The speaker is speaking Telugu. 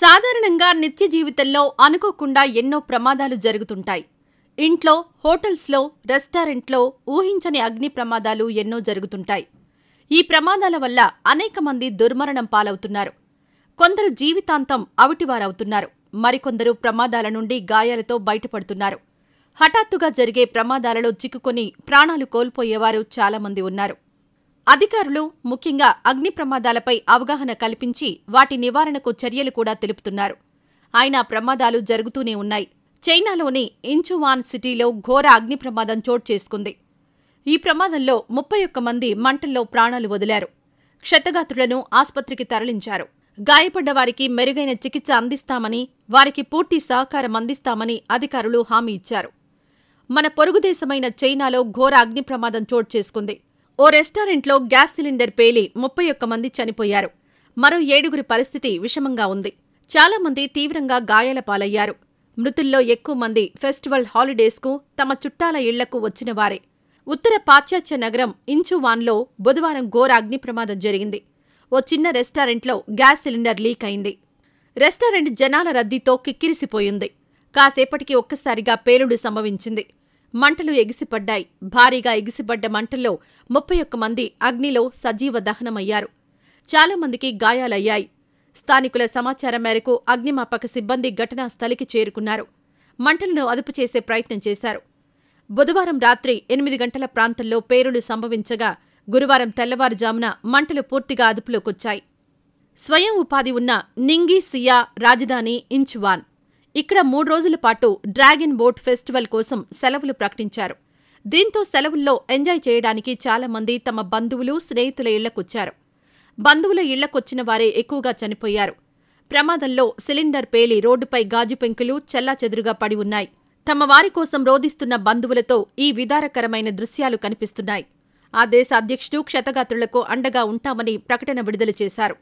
సాధారణంగా నిత్య జీవితంలో అనుకోకుండా ఎన్నో ప్రమాదాలు జరుగుతుంటాయి. ఇంట్లో హోటల్స్లో రెస్టారెంట్లో ఊహించని అగ్ని ప్రమాదాలు ఎన్నో జరుగుతుంటాయి. ఈ ప్రమాదాల వల్ల అనేక మంది దుర్మరణం పాలవుతున్నారు. కొందరు జీవితాంతం అవిటివారవుతున్నారు. మరికొందరు ప్రమాదాల నుండి గాయాలతో బయటపడుతున్నారు. హఠాత్తుగా జరిగే ప్రమాదాలలో చిక్కుకొని ప్రాణాలు కోల్పోయేవారు చాలామంది ఉన్నారు. అధికారులు ముఖ్యంగా అగ్ని ప్రమాదాలపై అవగాహన కల్పించి వాటి నివారణకు చర్యలు కూడా తెలుపుతున్నారు. అయినా ప్రమాదాలు జరుగుతూనే ఉన్నాయి. చైనాలోని ఇంచువాన్ సిటీలో ఘోర అగ్ని ప్రమాదం చోటు చేసుకుంది. ఈ ప్రమాదంలో ముప్పై ఒక్క మంది మంటల్లో ప్రాణాలు వదిలారు. క్షతగాత్రులను ఆస్పత్రికి తరలించారు. గాయపడ్డ వారికి మెరుగైన చికిత్స అందిస్తామని వారికి పూర్తి సహకారం అందిస్తామని అధికారులు హామీ ఇచ్చారు. మన పొరుగుదేశమైన చైనాలో ఘోర అగ్ని ప్రమాదం చోటు చేసుకుంది. ఓ రెస్టారెంట్లో గ్యాస్ సిలిండర్ పేలి ముప్పై ఒక్క మంది చనిపోయారు. మరో ఏడుగురి పరిస్థితి విషమంగా ఉంది. చాలా మంది తీవ్రంగా గాయాల పాలయ్యారు. మృతుల్లో ఎక్కువ మంది ఫెస్టివల్ హాలిడేస్కు తమ చుట్టాల ఇళ్ళకు వచ్చినవారే ఉత్తర పాశ్చాత్య నగరం ఇంచువాన్లో బుధవారం ఘోర అగ్ని ప్రమాదం జరిగింది. ఓ చిన్న రెస్టారెంట్లో గ్యాస్ సిలిండర్ లీక్ అయింది. రెస్టారెంట్ జనాల రద్దీతో కిక్కిరిసిపోయింది. కాసేపటికి ఒక్కసారిగా పేలుడు సంభవించింది. మంటలు ఎగిసిపడ్డాయి. భారీగా ఎగిసిపడ్డ మంటల్లో ముప్పై ఒక్క మంది అగ్నిలో సజీవ దహనమయ్యారు. చాలా మందికి గాయాలయ్యాయి. స్థానికుల సమాచారం మేరకు అగ్నిమాపక సిబ్బంది ఘటనా స్థలికి చేరుకున్నారు. మంటలను అదుపు చేసే ప్రయత్నం చేశారు. బుధవారం రాత్రి ఎనిమిది గంటల ప్రాంతంలో పేరులు సంభవించగా గురువారం తెల్లవారుజామున మంటలు పూర్తిగా అదుపులోకొచ్చాయి. స్వయం ఉపాధి ఉన్న నింగి సియా రాజధాని ఇంచువాన్. ఇక్కడ మూడు రోజుల పాటు డ్రాగన్ బోట్ ఫెస్టివల్ కోసం సెలవులు ప్రకటించారు. దీంతో సెలవుల్లో ఎంజాయ్ చేయడానికి చాలా మంది తమ బంధువులు స్నేహితుల ఇళ్ళకొచ్చారు బంధువుల ఇళ్ళకొచ్చిన వారే ఎక్కువగా చనిపోయారు. ప్రమాదంలో సిలిండర్ పేలి రోడ్డుపై గాజు పెంకులు చెల్లాచెదురుగా పడి ఉన్నాయి. తమ వారి కోసం రోధిస్తున్న బంధువులతో ఈ విదారకరమైన దృశ్యాలు కనిపిస్తున్నాయి. ఆ దేశ అధ్యక్షుడు క్షతగాత్రులకు అండగా ఉంటామని ప్రకటన విడుదల చేశారు.